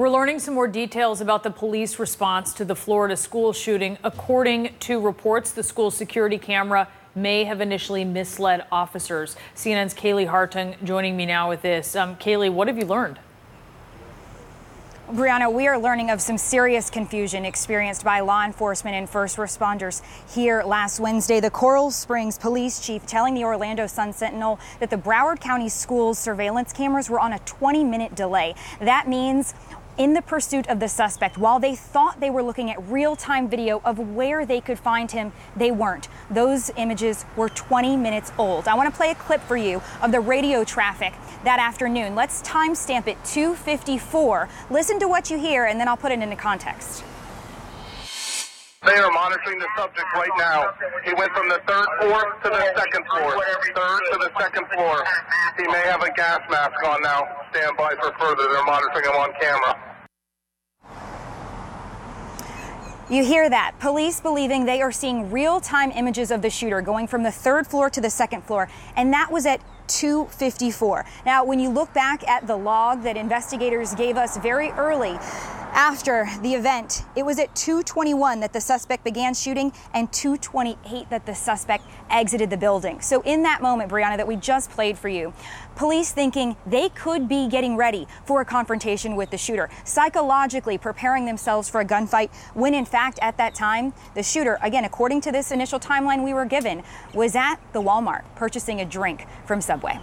We're learning some more details about the police response to the Florida school shooting. According to reports, the school security camera may have initially misled officers. CNN's Kaylee Hartung joining me now with this. Um, Kaylee, what have you learned? Brianna, we are learning of some serious confusion experienced by law enforcement and first responders here last Wednesday. The Coral Springs police chief telling the Orlando Sun Sentinel that the Broward County Schools surveillance cameras were on a 20 minute delay. That means in the pursuit of the suspect. While they thought they were looking at real time video of where they could find him, they weren't. Those images were 20 minutes old. I want to play a clip for you of the radio traffic that afternoon. Let's timestamp it 254. Listen to what you hear, and then I'll put it into context. They are monitoring the subject right now. He went from the third floor to the second floor. Third to the second floor. He may have a gas mask on now. Stand by for further. They're monitoring him on camera. You hear that. Police believing they are seeing real time images of the shooter going from the third floor to the second floor, and that was at 254. Now, when you look back at the log that investigators gave us very early, after the event, it was at 221 that the suspect began shooting and 228 that the suspect exited the building. So in that moment, Brianna, that we just played for you, police thinking they could be getting ready for a confrontation with the shooter, psychologically preparing themselves for a gunfight, when in fact at that time, the shooter, again, according to this initial timeline we were given, was at the Walmart purchasing a drink from Subway.